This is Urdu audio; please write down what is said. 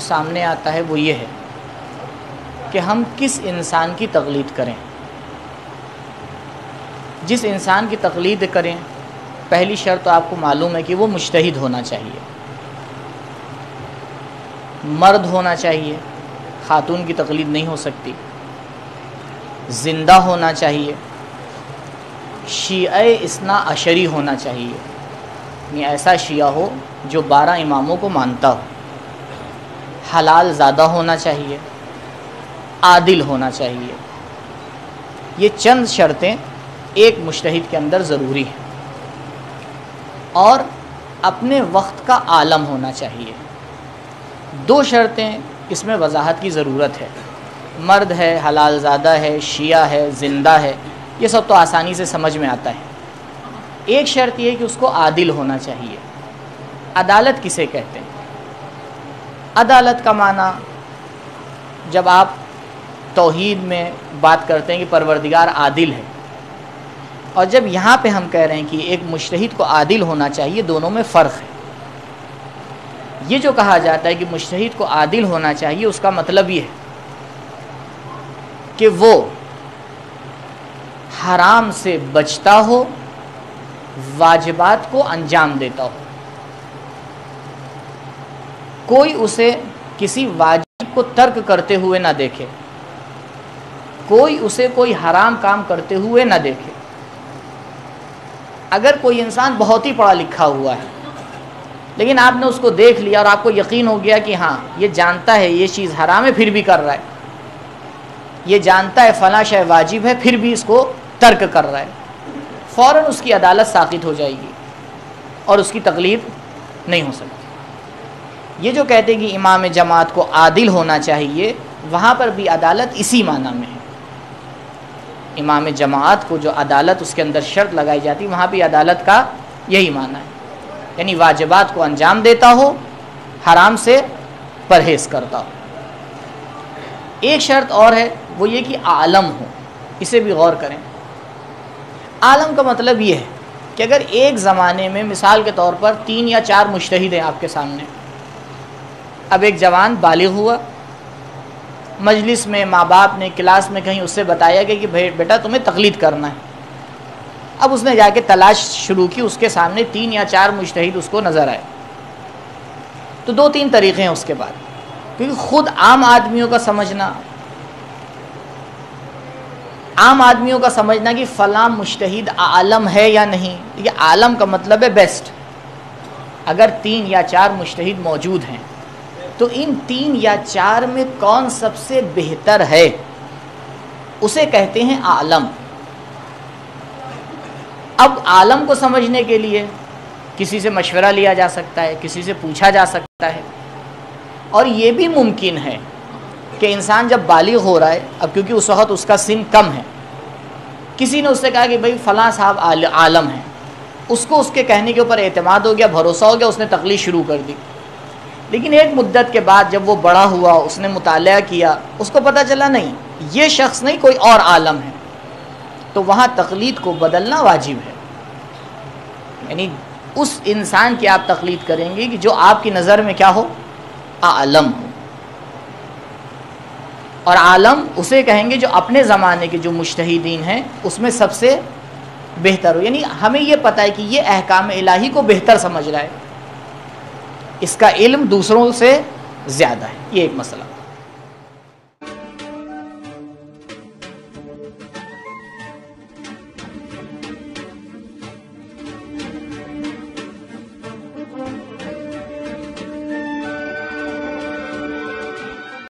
سامنے آتا ہے وہ یہ ہے کہ ہم کس انسان کی تقلید کریں۔ جس انسان کی تقلید کریں، پہلی شرط تو آپ کو معلوم ہے کہ وہ مشتحد ہونا چاہیے۔ مرد ہونا چاہیے، خاتون کی تقلید نہیں ہو سکتی۔ زندہ ہونا چاہیے، شیعہ اسنا عشری ہونا چاہیے۔ یعنی ایسا شیعہ ہو جو بارہ اماموں کو مانتا ہو۔ حلال زیادہ ہونا چاہیے، عادل ہونا چاہیے۔ یہ چند شرطیں ایک مشتحد کے اندر ضروری ہیں۔ اور اپنے وقت کا عالم ہونا چاہیے۔ دو شرطیں اس میں وضاحت کی ضرورت ہے۔ مرد ہے، حلال زادہ ہے، شیعہ ہے، زندہ ہے، یہ سب تو آسانی سے سمجھ میں آتا ہے۔ ایک شرط یہ کہ اس کو عادل ہونا چاہیے۔ عدالت کسے کہتے ہیں؟ عدالت کا معنی۔ جب آپ توحید میں بات کرتے ہیں کہ پروردگار عادل ہے، اور جب یہاں پہ ہم کہہ رہے ہیں کہ ایک مشتحد کو عادل ہونا چاہیے، دونوں میں فرق ہے۔ یہ جو کہا جاتا ہے کہ مشتحد کو عادل ہونا چاہیے، اس کا مطلب یہ ہے کہ وہ حرام سے بچتا ہو، واجبات کو انجام دیتا ہو۔ کوئی اسے کسی واجب کو ترک کرتے ہوئے نہ دیکھے۔ کوئی اسے کوئی حرام کام کرتے ہوئے نہ دیکھے۔ اگر کوئی انسان بہت ہی پڑھا لکھا ہوا ہے، لیکن آپ نے اس کو دیکھ لیا اور آپ کو یقین ہو گیا کہ ہاں یہ جانتا ہے یہ چیز حرام ہے، پھر بھی کر رہا ہے۔ یہ جانتا ہے فلاں شہ واجب ہے، پھر بھی اس کو ترک کر رہا ہے۔ فوراً اس کی عدالت ساقط ہو جائے گی اور اس کی تکلیف نہیں ہو سکتی۔ یہ جو کہتے ہیں کہ امام جماعت کو عادل ہونا چاہیے، وہاں پر بھی عدالت اسی معنی میں ہے۔ امام جماعت کو جو عدالت اس کے اندر شرط لگائی جاتی، وہاں بھی عدالت کا یہی معنی ہے۔ یعنی واجبات کو انجام دیتا ہو، حرام سے پرہیز کرتا ہو۔ ایک شرط اور ہے، وہ یہ کہ عالم ہو۔ اسے بھی غور کریں۔ عالم کا مطلب یہ ہے کہ اگر ایک زمانے میں مثال کے طور پر تین یا چار مشتحد ہیں آپ کے سامنے اب ایک جوان بالغ ہوا۔ مجلس میں ماں باپ نے کلاس میں کہیں اس سے بتایا گیا کہ بھائی بیٹا تمہیں تقلید کرنا ہے۔ اب اس نے جا کے تلاش شروع کی، اس کے سامنے تین یا چار مشتحد اس کو نظر آئے۔ تو دو تین طریقے ہیں اس کے بعد۔ کیونکہ خود عام آدمیوں کا سمجھنا۔ عام آدمیوں کا سمجھنا کہ فلاں مشتحد عالم ہے یا نہیں، یہ عالم کا مطلب ہے بیسٹ اگر تین یا چار مشتحد موجود ہیں۔ تو ان تین یا چار میں کون سب سے بہتر ہے؟ اسے کہتے ہیں عالم۔ اب عالم کو سمجھنے کے لیے کسی سے مشورہ لیا جا سکتا ہے، کسی سے پوچھا جا سکتا ہے۔ اور یہ بھی ممکن ہے کہ انسان جب بالغ ہو رہا ہے، اب کیونکہ اس وقت اس کا سن کم ہے، کسی نے اس سے کہا کہ بھائی فلاں صاحب عالم ہیں۔ اس کو اس کے کہنے کے اوپر اعتماد ہو گیا، بھروسہ ہو گیا، اس نے تقلید شروع کر دی۔ لیکن ایک مدت کے بعد جب وہ بڑا ہوا، اس نے مطالعہ کیا، اس کو پتہ چلا نہیں، یہ شخص نہیں، کوئی اور عالم ہے۔ تو وہاں تقلید کو بدلنا واجب ہے۔ یعنی اس انسان کی آپ تقلید کریں گے کہ جو آپ کی نظر میں کیا ہو؟ عالم ہو۔ اور عالم اسے کہیں گے جو اپنے زمانے کے جو مشتحدین ہیں، اس میں سب سے بہتر ہو۔ یعنی ہمیں یہ پتہ ہے کہ یہ احکام الہی کو بہتر سمجھ رہا ہے۔ اس کا علم دوسروں سے زیادہ ہے یہ ایک مسئلہ۔